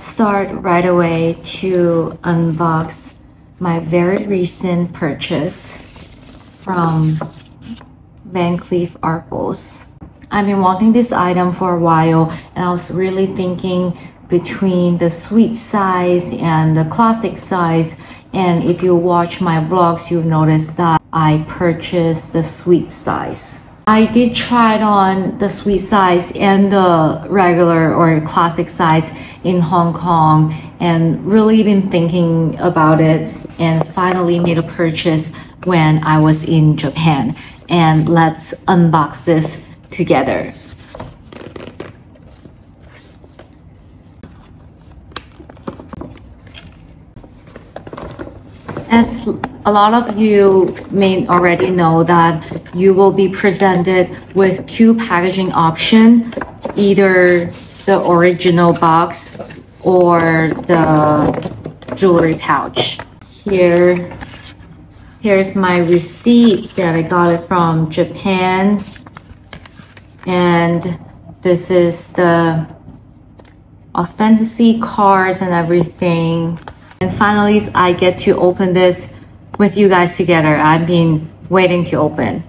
let's start right away to unbox my very recent purchase from Van Cleef Arpels. I've been wanting this item for a while and I was really thinking between the sweet size and the classic size and if you watch my vlogs you'll notice that I purchased the sweet size. I did try it on the sweet size and the regular or classic size in Hong Kong and really been thinking about it and finally made a purchase when I was in Japan. And let's unbox this together. As a lot of you may already know that you will be presented with two packaging options, either the original box or the jewelry pouch. Here, here's my receipt that I got it from Japan. And this is the authenticity cards and everything. And finally, I get to open this with you guys together. I've been waiting to open.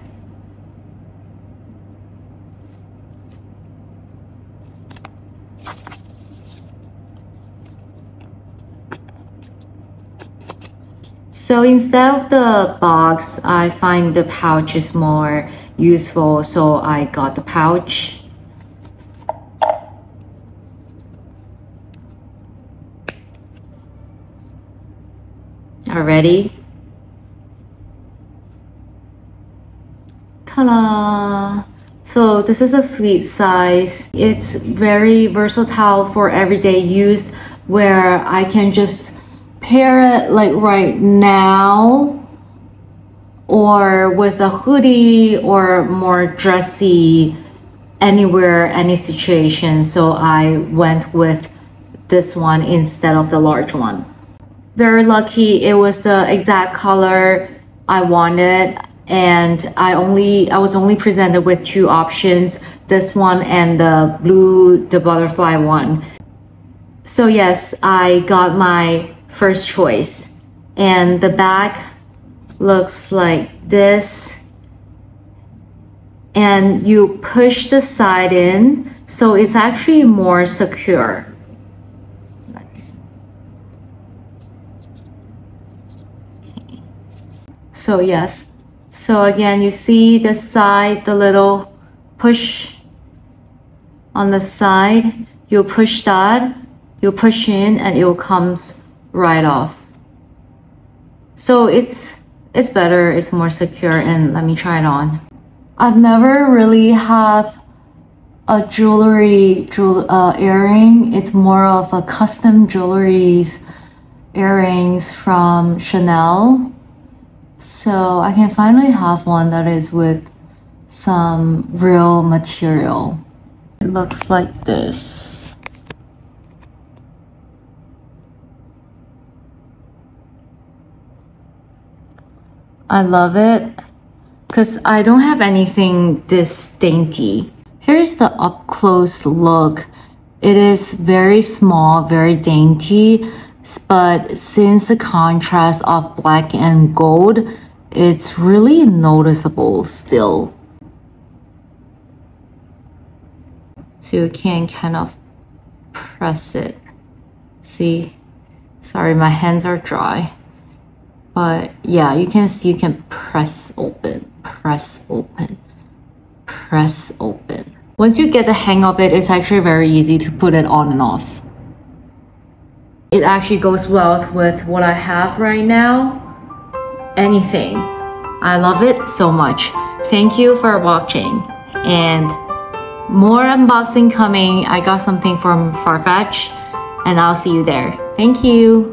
So instead of the box, I find the pouch is more useful. So I got the pouch. Are ready? Ta-da! So this is a sweet size. It's very versatile for everyday use where I can just pair it like right now or with a hoodie or more dressy anywhere, any situation. So I went with this one instead of the large one very lucky it was the exact color I wanted and I only I was only presented with two options this one and the blue the butterfly one. So yes I got my first choice. And the back looks like this. And you push the side in so it's actually more secure. So yes. So again, you see the side, the little push on the side. You push that, you push in and it will comes right off. So it's it's better, it's more secure and let me try it on. I've never really have a jewelry jewel, uh, earring. It's more of a custom jewelries earrings from Chanel. So I can finally have one that is with some real material. It looks like this. I love it because I don't have anything this dainty. Here's the up close look. It is very small, very dainty but since the contrast of black and gold, it's really noticeable still. So you can kind of press it. See? Sorry, my hands are dry. But yeah, you can see you can press open, press open, press open. Once you get the hang of it, it's actually very easy to put it on and off it actually goes well with what I have right now. Anything. I love it so much. Thank you for watching. And more unboxing coming. I got something from Farfetch and I'll see you there. Thank you.